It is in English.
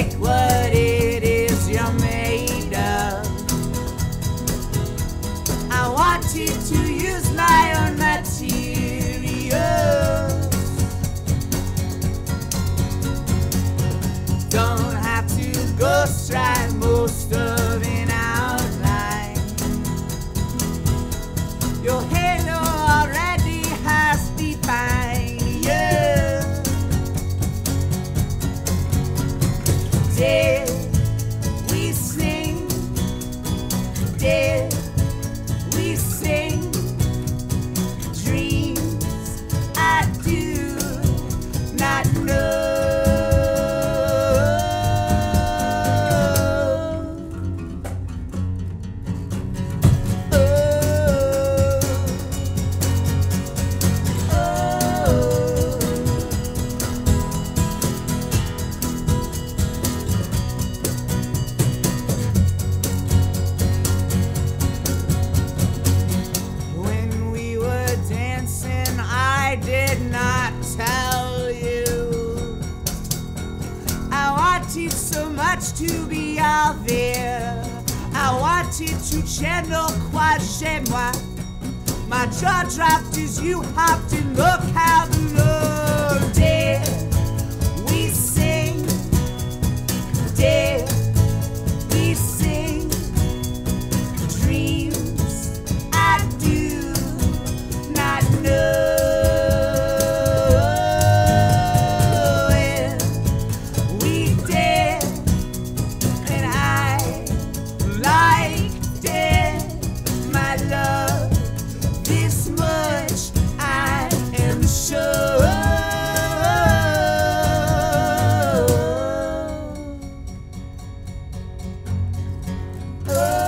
respect what it is you're made of. I want you to use my own materials. Don't have to ghost write most of an outline. Your much to be out there. I wanted to channel quite moi. My jaw dropped as you hopped and look how the Oh.